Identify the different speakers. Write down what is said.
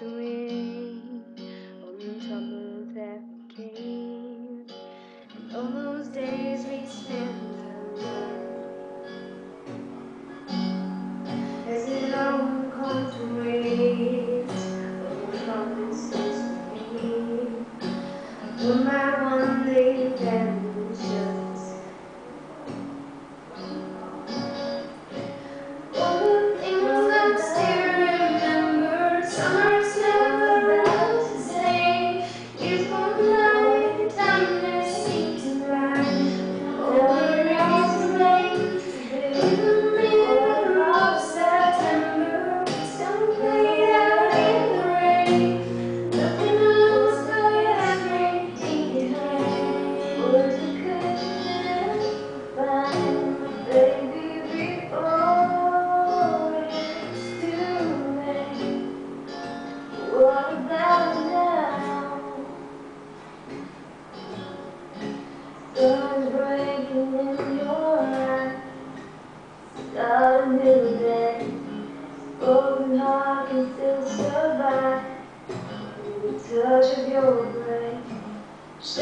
Speaker 1: Do me.
Speaker 2: Guns breaking in your eyes. Love knew that broken heart can still survive. The touch of your embrace.